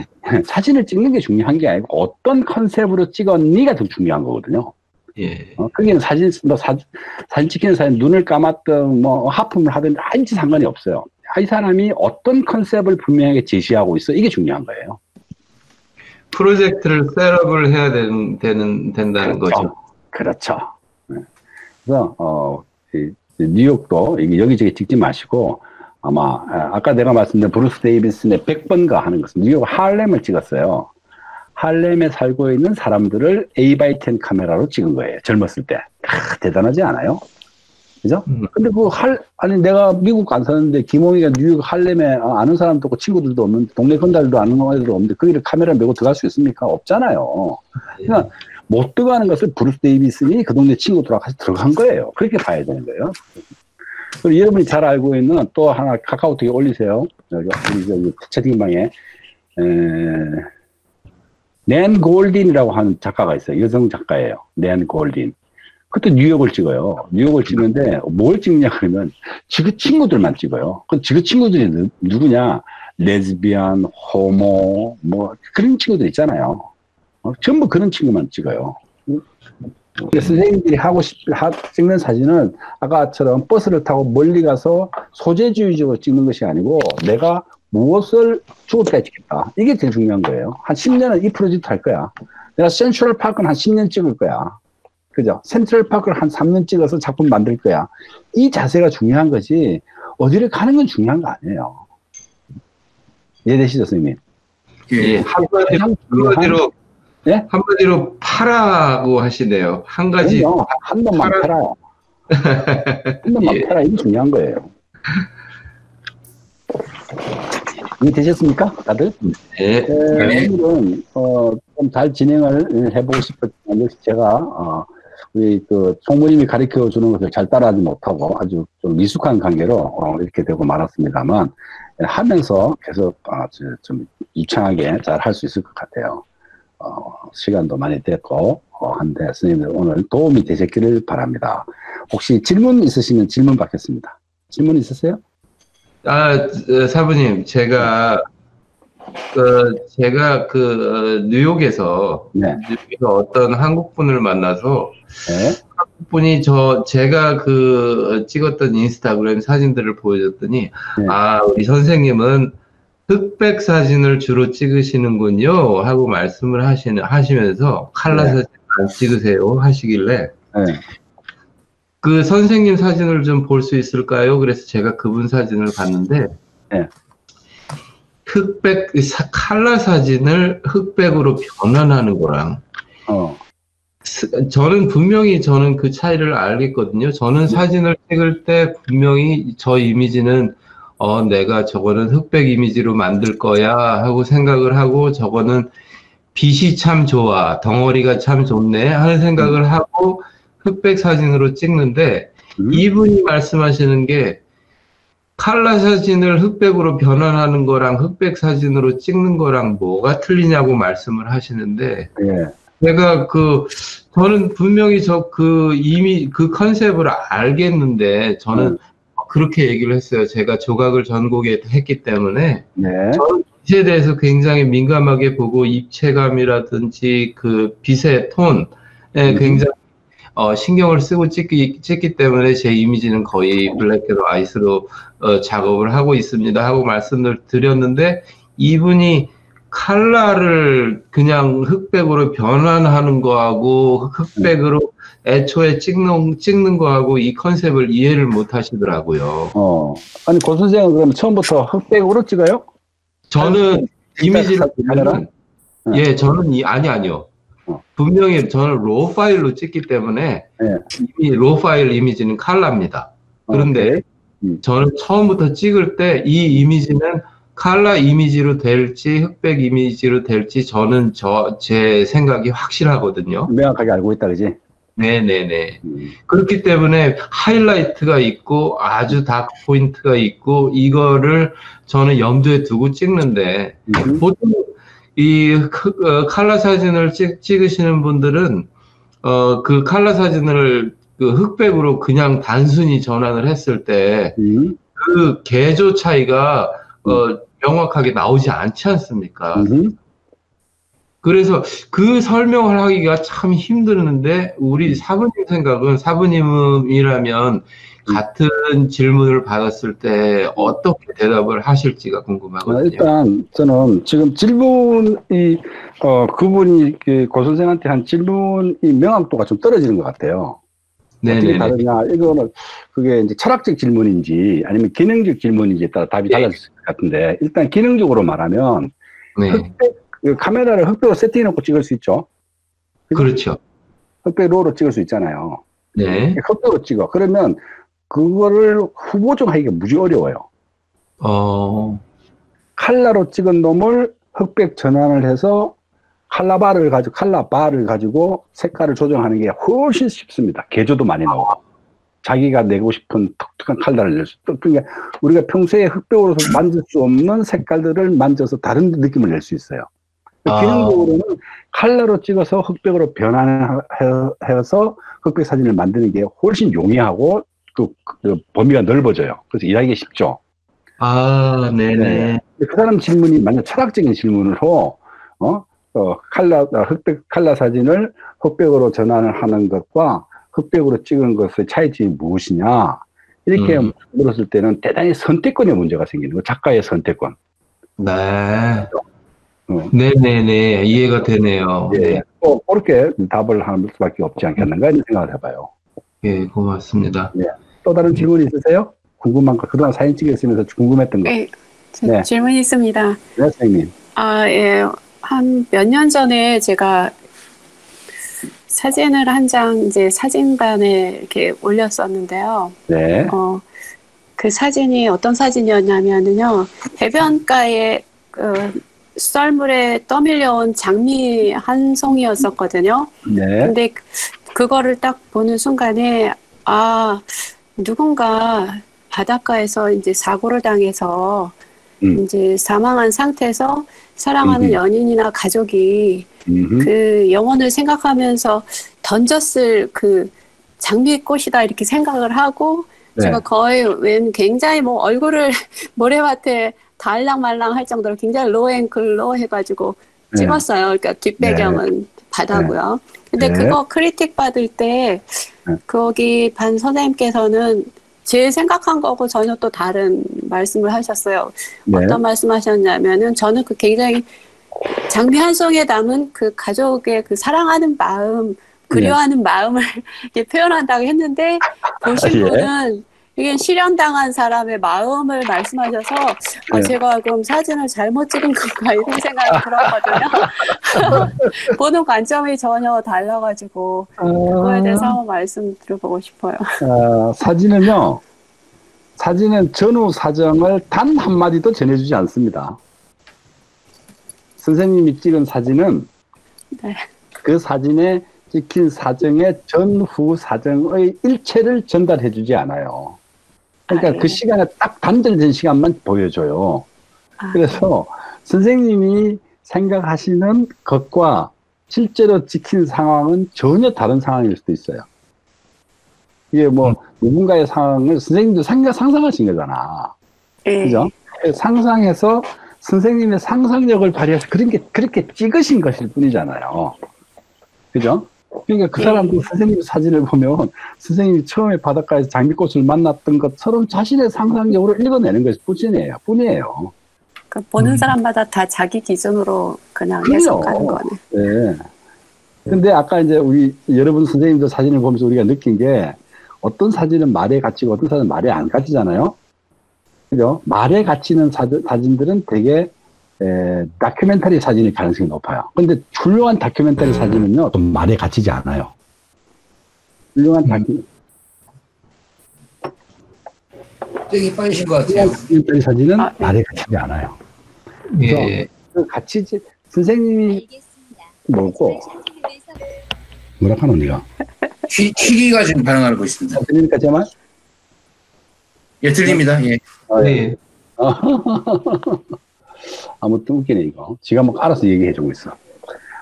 사진을 찍는 게 중요한 게 아니고 어떤 컨셉으로 찍었니가 더 중요한 거거든요 예. 어, 거기는 사진, 뭐 사, 사진 찍히는 사진 눈을 감았든 뭐 하품을 하든 아무지 상관이 없어요. 이 사람이 어떤 컨셉을 분명하게 제시하고 있어. 이게 중요한 거예요. 프로젝트를 셋업을 해야 되는, 되는, 된다는 거죠. 그렇죠. 네. 그래서, 어, 뉴욕도 여기저기 찍지 마시고 아마, 아, 아까 내가 말씀드린 브루스 데이비슨의 100번가 하는 것은 뉴욕 할렘을 찍었어요. 할렘에 살고 있는 사람들을 8-10 카메라로 찍은 거예요. 젊었을 때. 아, 대단하지 않아요? 그죠? 음. 근데 그 할, 아니, 내가 미국 안 사는데 김홍이가 뉴욕 할렘에 아, 아는 사람도 없고 친구들도 없는데, 동네 건달도 아는 애들도 없는데, 거기를 카메라 메고 들어갈 수 있습니까? 없잖아요. 그냥 못 들어가는 것을 브루스 데이비슨이 그 동네 친구들하고 같이 들어간 거예요. 그렇게 봐야 되는 거예요. 그리고 여러분이 잘 알고 있는 또 하나 카카오톡에 올리세요. 여기, 우리 저기 채팅방에. 에, 낸 골딘이라고 하는 작가가 있어요. 여성 작가예요. 낸 골딘. 그것도 뉴욕을 찍어요. 뉴욕을 찍는데 뭘 찍냐 그러면 지그 친구들만 찍어요. 그 지그 친구들이 누, 누구냐? 레즈비안, 호모, 뭐 그런 친구들 있잖아요. 어, 전부 그런 친구만 찍어요. 선생님들이 하고 싶, 하, 찍는 사진은 아까처럼 버스를 타고 멀리 가서 소재주의적으로 찍는 것이 아니고 내가 무엇을 죽을 때까지 찍겠다. 이게 제일 중요한 거예요. 한 10년은 이 프로젝트 할 거야. 내가 센트럴 파크는 한 10년 찍을 거야. 그죠? 센트럴 파크를 한 3년 찍어서 작품 만들 거야. 이 자세가 중요한 거지, 어디를 가는 건 중요한 거 아니에요. 이해되시죠, 선생님? 예, 한마디로, 가장 중요한- 한마디로, 예? 한마디로 파라고 하시네요. 한 가지. 그럼요. 한 놈만 팔아- 팔아요. 한 놈만 [laughs] 예. 팔아. 이게 중요한 거예요. 이해되셨습니까? 다들? 예, 네, 오늘은 어, 좀 잘 진행을 해보고 싶었지만 역시 제가 어, 우리 그 총무님이 가르쳐 주는 것을 잘 따라하지 못하고 아주 좀 미숙한 관계로 어, 이렇게 되고 말았습니다만 예, 하면서 계속 어, 저- 좀 유창하게 잘 할 수 있을 것 같아요. 어, 시간도 많이 됐고 어, 한데 선생님들 오늘 도움이 되셨기를 바랍니다. 혹시 질문 있으시면 질문 받겠습니다. 질문 있으세요? 아, 어, 사부님, 제가, 그, 제가 그, 어, 뉴욕에서, 네. 뉴욕에서 어떤 한국 분을 만나서, 네. 분이 저, 제가 그, 어, 찍었던 인스타그램 사진들을 보여줬더니, 네. 아, 우리 선생님은 흑백 사진을 주로 찍으시는군요. 하고 말씀을 하시는, 하시면서, 칼라 네. 사진 안 찍으세요. 하시길래, 네. 그 선생님 사진을 좀 볼 수 있을까요? 그래서 제가 그분 사진을 봤는데, 네. 흑백, 사- 칼라 사진을 흑백으로 변환하는 거랑, 어, 스- 저는 분명히 저는 그 차이를 알겠거든요. 저는 사진을 찍을 때 분명히 저 이미지는 어, 내가 저거는 흑백 이미지로 만들 거야 하고 생각을 하고 저거는 빛이 참 좋아, 덩어리가 참 좋네 하는 생각을 하고 흑백 사진으로 찍는데 음. 이분이 말씀하시는 게 칼라 사진을 흑백으로 변환하는 거랑 흑백 사진으로 찍는 거랑 뭐가 틀리냐고 말씀을 하시는데 예. 제가 그 저는 분명히 저 그 이미 그 컨셉을 알겠는데 저는 음. 그렇게 얘기를 했어요. 제가 조각을 전공에 했기 때문에 네. 저는 빛에 대해서 굉장히 민감하게 보고 입체감이라든지 그 빛의 톤에 음. 굉장히 어, 신경을 쓰고 찍기, 찍기 때문에 제 이미지는 거의 black and white로 어, 작업을 하고 있습니다 하고 말씀을 드렸는데 이분이 칼라를 그냥 흑백으로 변환하는 거하고 흑백으로 애초에 찍는, 찍는 거하고 이 컨셉을 이해를 못 하시더라고요. 어. 아니, 고 선생은 그럼 처음부터 흑백으로 찍어요? 저는 이미지를? 보면 응. 예, 저는 이 아니 아니요. 어. 분명히 저는 로 파일로 찍기 때문에 예. 이미 로 파일 이미지는 칼라입니다. 그런데 오케이. 저는 처음부터 찍을 때 이 이미지는 칼라 이미지로 될지 흑백 이미지로 될지 저는 저 제 생각이 확실하거든요. 명확하게 알고 있다, 그지? 네네네. 음. 그렇기 때문에 하이라이트가 있고 아주 dark point가 있고 이거를 저는 염두에 두고 찍는데 음. 보통 이 크- 어, 칼라 사진을 찍, 찍으시는 분들은 어, 그 칼라 사진을 그 흑백으로 그냥 단순히 전환을 했을 때 음. 그 계조 차이가 어, 명확하게 나오지 않지 않습니까? 음. 그래서 그 설명을 하기가 참 힘드는데 우리 사부님 생각은 사부님이라면 같은 질문을 받았을 때 어떻게 대답을 하실지가 어, 궁금하거든요. 일단 저는 지금 질문이 어 그분이 그고 선생한테 한 질문이 명확도가 좀 떨어지는 것 같아요. 어떻게 네네네. 다르냐? 이거는 그게 이제 철학적 질문인지 아니면 기능적 질문인지에 따라 답이 네. 달라질 것 같은데 일단 기능적으로 말하면 네. 흑백 그 카메라를 흑백으로 세팅해놓고 찍을 수 있죠. 그렇죠. 흑백 로로 찍을 수 있잖아요. 네. 흑백으로 찍어. 그러면 그거를 후보 정하기가 무지 어려워요. 어, 칼라로 찍은 놈을 흑백 전환을 해서 칼라바를 가지고 칼라바를 가지고 색깔을 조정하는 게 훨씬 쉽습니다. 개조도 많이 나오고 자기가 내고 싶은 독특한 칼라를 낼 수. 그러니까 우리가 평소에 흑백으로서 만질 수 없는 색깔들을 만져서 다른 느낌을 낼 수 있어요. 아. 기능적으로는 칼라로 찍어서 흑백으로 변환해서 흑백 사진을 만드는 게 훨씬 용이하고 그, 그 범위가 넓어져요. 그래서 일하기 쉽죠. 아, 네네. 네. 그 사람 질문이 만약 철학적인 질문으로 어, 어, 칼라 어, 흑백 칼라 사진을 흑백으로 전환을 하는 것과 흑백으로 찍은 것의 차이점이 무엇이냐 이렇게 음. 물었을 때는 대단히 선택권의 문제가 생기는 거 작가의 선택권. 네. 어. 네네네. 이해가 되네요. 예. 네. 또 그렇게 답을 하는 수밖에 없지 않겠는가 이런 생각을 해봐요. 예, 고맙습니다. 또 다른 질문 있으세요? 궁금한 거 그동안 사진 찍었으면서 궁금했던 거. 네, 저 네. 질문 있습니다. 네, 선생님. 아, 예. 한 몇 년 전에 제가 사진을 한 장 이제 사진관에 이렇게 올렸었는데요. 네. 어, 그 사진이 어떤 사진이었냐면은요. 해변가에 그 썰물에 떠밀려온 장미 한 송이였었거든요. 네. 근데 그- 그거를 딱 보는 순간에 아 누군가 바닷가에서 이제 사고를 당해서 음. 이제 사망한 상태에서 사랑하는 음흠. 연인이나 가족이 음흠. 그 영혼을 생각하면서 던졌을 그 장미꽃이다 이렇게 생각을 하고 네. 제가 거의 웬 굉장히 뭐 얼굴을 [laughs] 모래밭에 달랑말랑 할 정도로 굉장히 로앵글로 해가지고 네. 찍었어요. 그러니까 뒷배경은 바다고요. 근데 네. 그거 크리틱 받을 때 네. 거기 반 선생님께서는 제 생각한 거고 전혀 또 다른 말씀을 하셨어요. 네. 어떤 말씀하셨냐면은 저는 그 굉장히 장미 한 송이에 담은 그 가족의 그 사랑하는 마음, 그리워하는 마음을 [laughs] 이렇게 표현한다고 했는데 보신 예. 분은 이게 실현당한 사람의 마음을 말씀하셔서 아, 네. 제가 그럼 사진을 잘못 찍은 건가 이런 생각이 들었거든요. [laughs] 보는 관점이 전혀 달라가지고 그거에 대해서 한번 말씀 드려보고 싶어요. 어, 사진은요, 사진은 전후 사정을 단 한마디도 전해주지 않습니다. 선생님이 찍은 사진은 네. 그 사진에 찍힌 사정의 전후 사정의 일체를 전달해주지 않아요. 그러니까 아, 예. 그 시간에 딱 단절된 시간만 보여줘요. 아, 그래서 선생님이 생각하시는 것과 실제로 찍힌 상황은 전혀 다른 상황일 수도 있어요. 이게 뭐 누군가의 상황을 선생님도 상가 상상하신 거잖아. 예. 그죠? 상상해서 선생님의 상상력을 발휘해서 그런 게 그렇게 찍으신 것일 뿐이잖아요. 그죠? 그러니까 그 사람도 선생님 사진을 보면 선생님이 처음에 바닷가에서 장미꽃을 만났던 것처럼 자신의 상상력으로 읽어내는 것이 뿐이에요. 뿐이에요. 그 보는 음. 사람마다 다 자기 기준으로 그냥. 해석하는 거네. 네. 근데 아까 이제 우리 여러분 선생님들 사진을 보면서 우리가 느낀 게 어떤 사진은 말에 갇히고 어떤 사진은 말에 안 갇히잖아요. 그죠? 말에 갇히는 사진, 사진들은 되게 에, 다큐멘터리 사진일 가능성이 높아요. 근데 훌륭한 다큐멘터리 사진은요, 좀 말에 갇히지 않아요. 훌륭한 다큐, 갑자기 빠지신 것 같아요. 훌륭한 다큐멘터리 사진은 아, 네. 말에 갇히지 않아요. 예. 그 갇히지, 선생님이 뭐고, 뭐라 하노, 니가? 퀴, 퀴기가 지금 반응하고 있습니다. 들리니까 제 말? 예, 들립니다. 예. 아, 예. 예. [laughs] 아무튼 웃기네 이거. 지가 뭐 알아서 얘기해 주고 있어.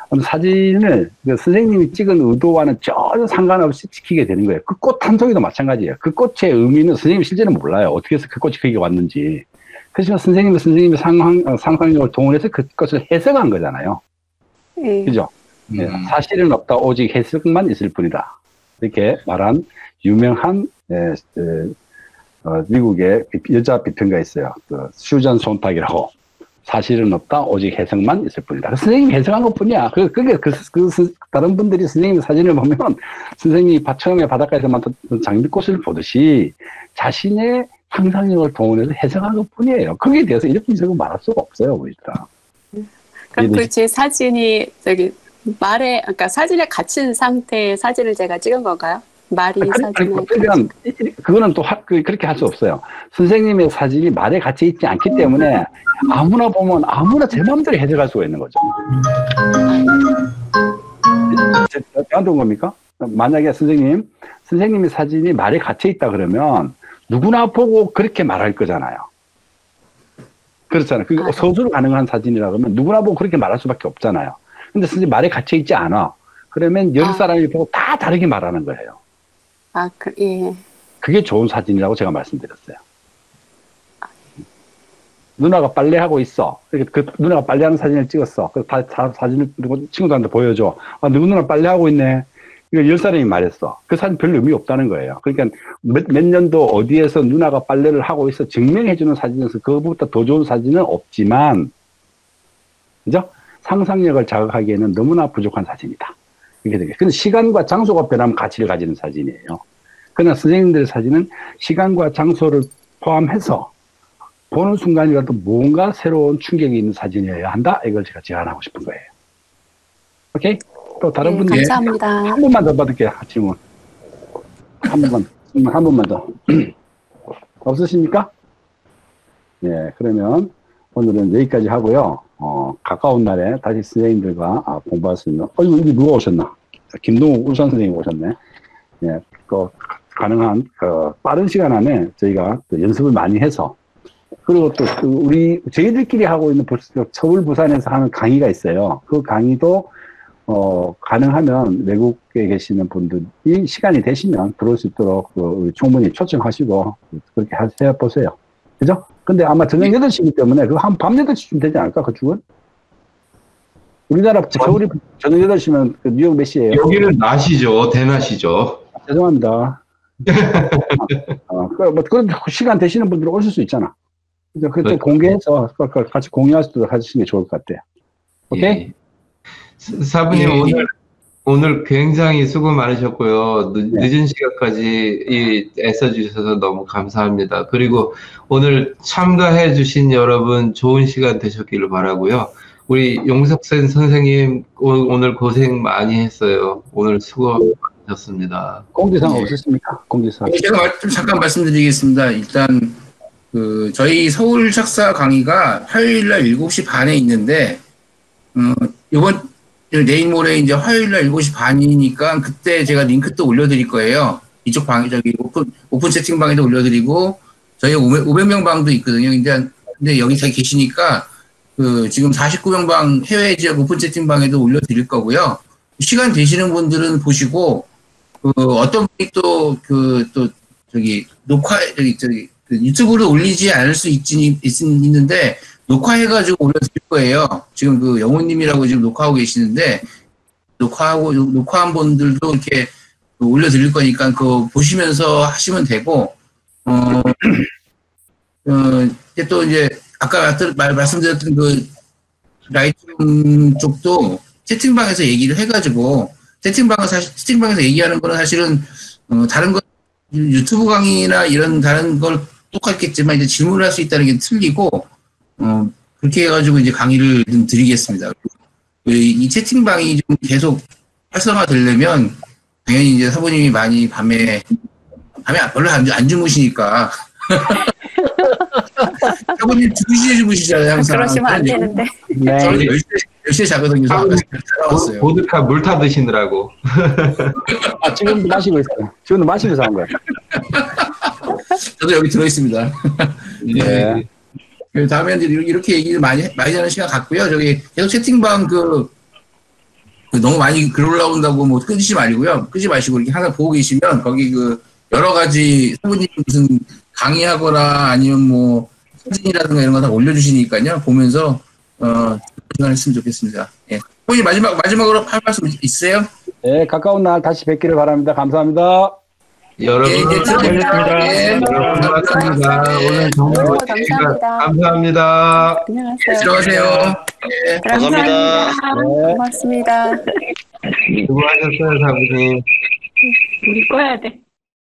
그럼 사진을 그 선생님이 찍은 의도와는 전혀 상관없이 찍히게 되는 거예요. 그 꽃 한 송이도 마찬가지예요. 그 꽃의 의미는 선생님이 실제는 몰라요. 어떻게 해서 그 꽃이 거기 왔는지. 그렇지만 선생님은 선생님의 상상, 어, 상상력을 동원해서 그 것을 해석한 거잖아요. 예. 그죠? 예, 음. 사실은 없다. 오직 해석만 있을 뿐이다. 이렇게 말한 유명한 예, 에, 어, 미국의 비- 여자 비평가 있어요. 그 슈전 손탁이라고. 사실은 없다. 오직 해석만 있을 뿐이다. 그 선생님이 해석한 것 뿐이야. 그, 그게 그, 그, 스- 다른 분들이 선생님 사진을 보면 [laughs] 선생님이 바- 처음에 바닷가에서 만든 장미꽃을 보듯이 자신의 상상력을 동원해서 해석한 것 뿐이에요. 거기에 대해서 이렇게 저거 말할 수가 없어요, 우리가. 그럼 얘도 그제 사진이 저기 말에 그러니까 사진에 갇힌 상태의 사진을 제가 찍은 건가요? 말이 아니, 사진에 그러니까 그거는 또 하- 그- 그렇게 할 수 없어요. 선생님의 사진이 말에 갇혀 있지 않기 때문에 아무나 보면 아무나 제 마음대로 해석할 수가 있는 거죠. 온 겁니까? 만약에 선생님, 선생님의 사진이 말에 갇혀 있다 그러면 누구나 보고 그렇게 말할 거잖아요. 그렇잖아요. 그게 아, 네. 서술 가능한 사진이라 그러면 누구나 보고 그렇게 말할 수밖에 없잖아요. 근데 선생님 말에 갇혀 있지 않아. 그러면 열 아. 사람이 보고 다 다르게 말하는 거예요. 아, 그, 예. 그게 좋은 사진이라고 제가 말씀드렸어요. 누나가 빨래하고 있어. 그 누나가 빨래하는 사진을 찍었어. 그 다, 다 사진을 친구들한테 보여줘. 아, 누구 누나 빨래하고 있네. 이거 열 사람이 말했어. 그 사진 별로 의미 없다는 거예요. 그러니까 몇, 몇 년도 어디에서 누나가 빨래를 하고 있어 증명해주는 사진에서 그거보다 더 좋은 사진은 없지만, 그죠? 상상력을 자극하기에는 너무나 부족한 사진이다. 이렇게 되겠죠. 근데 시간과 장소가 변하면 가치를 가지는 사진이에요. 그러나 선생님들의 사진은 시간과 장소를 포함해서 보는 순간이라도 뭔가 새로운 충격이 있는 사진이어야 한다. 이걸 제가 제안하고 싶은 거예요. 오케이? 또 다른 네, 분들 감사합니다. 한 번만 더 받을게요. 질문. 한 번만, 질문 한 번만 더. [clears throat] 없으십니까? 예, 그러면 오늘은 여기까지 하고요. 어, 가까운 날에 다시 선생님들과 아, 공부할 수 있는, 어, 여기 누가 오셨나? 김동욱 울산 선생님 오셨네. 예, 그, 가능한, 그, 빠른 시간 안에 저희가 또 연습을 많이 해서, 그리고 또, 그 우리, 저희들끼리 하고 있는 부- 서울, 부산에서 하는 강의가 있어요. 그 강의도, 어, 가능하면 외국에 계시는 분들이 시간이 되시면 들어올 수 있도록 그 우리 충분히 초청하시고 그렇게 하- 해보세요. 그죠? 근데 아마 저녁 8시이기 때문에 그 한 밤 8시쯤 되지 않을까, 그쪽은? 우리나라 서울이 저녁 8시면 그 뉴욕 몇 시에요? 여기는 낮이죠. 대낮이죠. 죄송합니다. 어, 그, 뭐, 그런 시간 되시는 분들은 오실 수 있잖아. 그때 네. 공개해서 같이 공유할 수도 하시는 게 좋을 것 같아요. 오케이? 예. 사- 사부님 예. 오늘 오늘 굉장히 수고 많으셨고요. 늦, 네. 은 시간까지 이 애써 주셔서 너무 감사합니다. 그리고 오늘 참가해 주신 여러분 좋은 시간 되셨기를 바라고요. 우리 용석sen 선생님 오- 오늘 고생 많이 했어요. 오늘 수고 많으셨습니다. 공지사항 네. 없으십니까? 공지사항. 제가 말- 좀 잠깐 말씀드리겠습니다. 일단 그 저희 서울 착사 강의가 화요일 날 7시 반에 있는데 어, 이번 내일 모레 이제 화요일 날 7시 반이니까 그때 제가 링크 또 올려드릴 거예요. 이쪽 방에 저기 오픈 오픈 채팅방에도 올려드리고 저희 500, 500명 방도 있거든요. 근데 근데 여기 다 계시니까 그 지금 49명 방 해외 지역 오픈 채팅방에도 올려드릴 거고요. 시간 되시는 분들은 보시고 그 어떤 분이 또 그 또 저기 녹화 저기 저기 그 유튜브로 올리지 않을 수 있지 있, 있는데 녹화해가지고 올려드릴 거예요. 지금 그 영호님이라고 지금 녹화하고 계시는데 녹화하고 녹화한 분들도 이렇게 그 올려드릴 거니까 그 보시면서 하시면 되고 어, [clears throat] 어 이제 또 이제 아까 말씀드렸던 그 Lightroom 쪽도 채팅방에서 얘기를 해가지고 채팅방을 사실 채팅방에서 얘기하는 거는 사실은 어, 다른 거 유튜브 강의나 이런 다른 걸 똑같겠지만 이제 질문을 할 수 있다는 게 틀리고 어 그렇게 해가지고 이제 강의를 좀 드리겠습니다. 그 이, 이 채팅방이 좀 계속 활성화되려면 당연히 이제 사부님이 많이 밤에 밤에 별로 안, 주- 안 주무시니까 [laughs] 사부님 2시에 주무시잖아요 항상 그러시면 안 되는데. 네. 저는 10시에, 10시에 자거든요. 보드카 물 타 드시느라고. [laughs] 아, 지금도 마시고 있어요. 지금도 마시면서 한 거예요. 저도 여기 들어있습니다. 네. 그 다음에 이제 이렇게 얘기를 많이, 많이 하는 시간 갖고요. 저기 계속 채팅방 그, 그 너무 많이 글 올라온다고 뭐 끄지 말고요. 끄지 마시고 이렇게 항상 보고 계시면 거기 그 여러 가지 사부님 무슨 강의하거나 아니면 뭐 사진이라든가 이런 거 다 올려주시니까요. 보면서 어, 시간 했으면 좋겠습니다. 예. 사부님 마지막, 마지막으로 할 말씀 있으세요? 네, 가까운 날 다시 뵙기를 바랍니다. 감사합니다. 여러분, 예, 감사합니다. 예. 여러분 고맙습니다. 오늘 정말 네, 재미가- 감사합니다. 감사합니다. 안녕하세요. 들어가세요. 예. 감사합니다. 네. 고맙습니다. 수고하셨어요, 사부님. 우리 꺼야 돼.